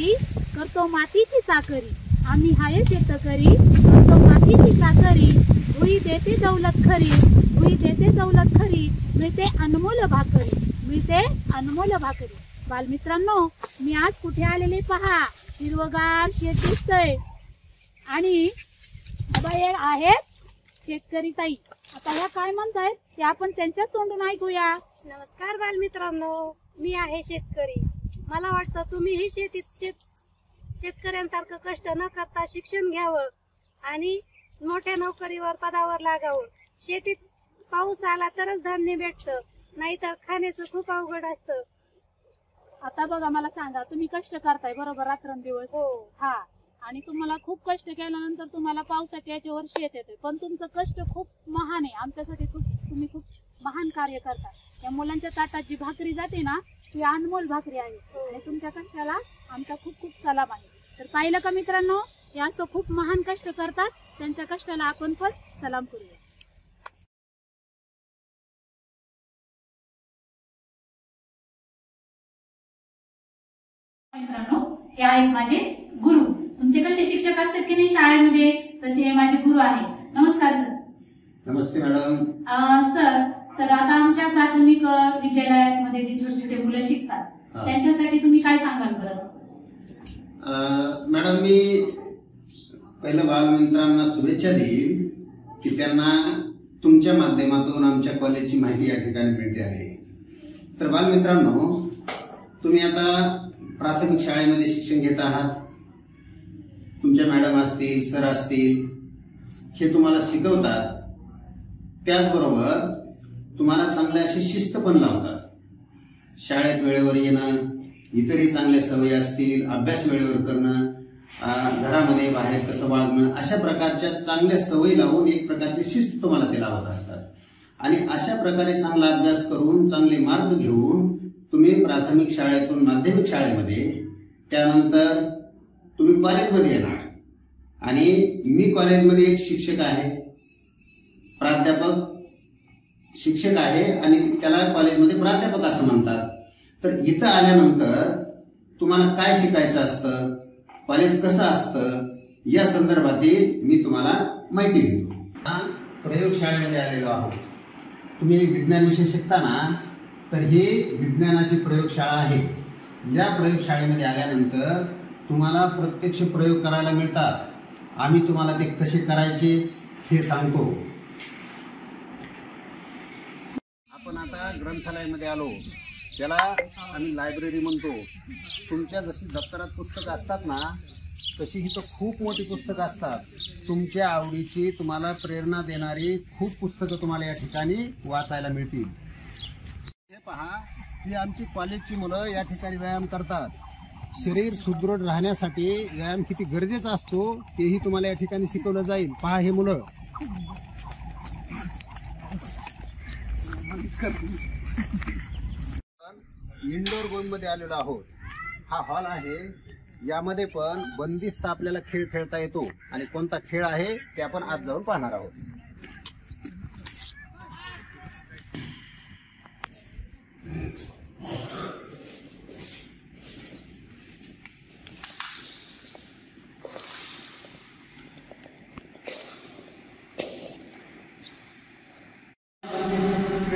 शेतकरी करतो मातीची चाकरी आम्ही हाय शेतकरी करतो मातीची चाकरी भुई देते दौलत खरी भुई देते दौलत खरी. मिळते अनमोल भाकरी मिळते अनमोल भाकरी. बालमित्रांनो मी आज कुठे आलेले पहा? हिरवगार शेत दिसतंय. आणि बाबा आहेत शेतकरी ताई. आता ह्या काय म्हणतायत? ते आपण त्यांच्याच तोंडून ऐकूया. नमस्कार बालमित्रांनो मी आहे शेतकरी. मला वाटतं तुम्हीही शेतीत शेत शेतकऱ्यांसारखं कष्ट न करता शिक्षण घ्यावं आणि मोठ्या नोकरीवर पदावर लागावं. शेतीत पाऊस आला तरच धान्य भेटतं नाहीतर खाण्याचं खूप अवघड असतं. आता बघा मला सांगा तुम्ही कष्ट करताय बरोबर रात्रंदिवस? हो. हा. आणि तुम्हाला खूप कष्ट केल्यानंतर तुम्हाला पावसाच्या याच्यावर शेत येते. पण तुमचं कष्ट खूप महान आहे. आमच्यासाठी खूप तुम्ही खूप महान कार्य करता. या मुलांच्या ताटात जी भाकरी जाते ना ती अनमोल भाकरी आहे. आणि तुमच्या कष्टाला आमचा खूप खूप सलाम आहे. तर पाहिलं का मित्रांनो हे असं खूप महान कष्ट करतात त्यांच्या कष्टाला आपण पण सलाम करूया. मित्रांनो हे आहेत माझे गुरु. तुमचे कसे शिक्षक असतात की नाही शाळेमध्ये? तसे हे माझे गुरु आहे नमस्कार सर नमस्ते मॅडम सर तर आता आमच्या प्राथमिक विद्यालयामध्ये जे छोटे छोटे मुलं शिकतात हा. त्यांच्यासाठी तुम्ही काय सांगाल बरं? अं, मॅडम मी पहिलं बालमित्रांना शुभेच्छा देईल की त्यांना तुमच्या माध्यमातून आमच्या कॉलेजची माहिती या ठिकाणी मिळते आहे. तर बालमित्रांनो तुम्ही आता प्राथमिक शाळेमध्ये शिक्षण घेत आहात. तुमच्या मॅडम असतील सर असतील हे तुम्हाला शिकवतात. त्याचबरोबर तुम्हाला चांगल्या अशी शिस्त पण लावतात. शाळेत वेळेवर येणं इतरही चांगल्या सवयी असतील अभ्यास वेळेवर करणं घरामध्ये बाहेर कसं वागणं अशा प्रकारच्या चांगल्या सवयी लावून एक प्रकारची शिस्त तुम्हाला ते लावत असतात. आणि अशा प्रकारे चांगला अभ्यास करून चांगले मार्ग घेऊन तुम्ही प्राथमिक शाळेतून माध्यमिक शाळेमध्ये त्यानंतर तुम्ही कॉलेजमध्ये येणार. आणि मी कॉलेजमध्ये एक शिक्षक आहे प्राध्यापक. शिक्षक आहे आणि त्याला कॉलेजमध्ये प्राध्यापक असं म्हणतात. तर इथं आल्यानंतर तुम्हाला काय शिकायचं असतं? कॉलेज कसं असतं? या संदर्भातील मी तुम्हाला माहिती देतो. प्रयोगशाळेमध्ये आलेलो आहोत. तुम्ही विज्ञान विषय शिकताना तर ही विज्ञानाची प्रयोगशाळा आहे. या प्रयोगशाळेमध्ये आल्यानंतर तुम्हाला प्रत्यक्ष प्रयोग करायला मिळतात. आम्ही तुम्हाला ते कसे करायचे हे सांगतो आपण आता ग्रंथालयामध्ये आलो. त्याला आम्ही लायब्ररी म्हणतो. तुमच्या जशी दप्तरात पुस्तकं असतात ना तशी तर खूप मोठी पुस्तकं असतात. तुमच्या आवडीची तुम्हाला प्रेरणा देणारी खूप पुस्तकं तुम्हाला या ठिकाणी वाचायला मिळतील. हे पहा ही आमची कॉलेजची मुलं या ठिकाणी व्यायाम करतात. शरीर सुदृढ राहण्यासाठी व्यायाम किती गरजेचा असतो तेही तुम्हाला या ठिकाणी शिकवलं जाईल. पहा हे मुलं. इंडोर गेममध्ये आलेलो आहोत. हा हॉल आहे. यामध्ये पण बंदिस्त आपल्याला खेळ खेळता येतो. आणि कोणता खेळ आहे ते आपण आज जाऊन पाहणार आहोत.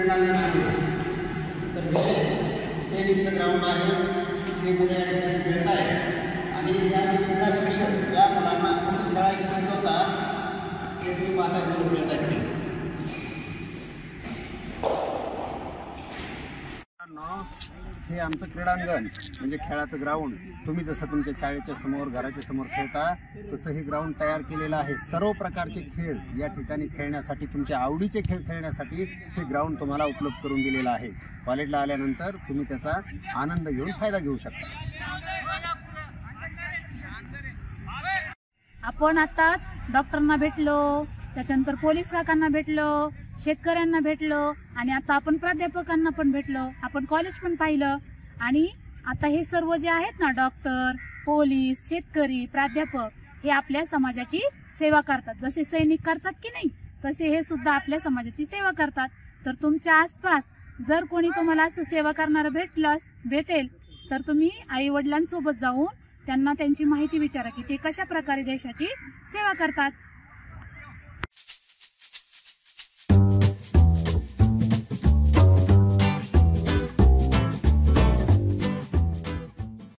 क्रीडांगण आहे तर हे टेनिसचं ग्राउंड आहे ते मुलं या ठिकाणी खेळत आहे आणि या क्रीडा शिक्षक या मुलांना कसं खेळायचं शिकवतात ते तुम्ही पाहता मुलं खेळत आहेत ते मित्रांनो, हे आमचं क्रीडांगण म्हणजे खेळाचं ग्राउंड तुम्ही जसं तुमच्या शाळेच्या समोर घराच्या समोर खेळता तसं हे ग्राउंड तयार केलेलं आहे. सर्व प्रकारचे खेळ या ठिकाणी खेळण्यासाठी तुमच्या आवडीचे खेळ खेळण्यासाठी हे ग्राउंड तुम्हाला उपलब्ध करून दिलेलं आहे. कॉलेजला आल्यानंतर तुम्ही त्याचा आनंद घेऊन फायदा घेऊ शकता. आपण आताच डॉक्टरना भेटलो त्याच्यानंतर पोलीस काकांना भेटलो शेतकऱ्यांना भेटलो आणि आता आपण प्राध्यापकांना पण भेटलो. आपण कॉलेज पण पाहिलं. आणि आता हे सर्व जे आहेत ना डॉक्टर पोलीस शेतकरी प्राध्यापक हे आपल्या समाजाची सेवा करतात. जसे सैनिक करतात की नाही तसे हे सुद्धा आपल्या समाजाची सेवा करतात. तर तुमच्या आसपास जर कोणी तुम्हाला असं सेवा करणारं भेटलं भेटेल तर तुम्ही आई वडिलांसोबत जाऊन त्यांना त्यांची माहिती विचारा की ते कशा प्रकारे देशाची सेवा करतात.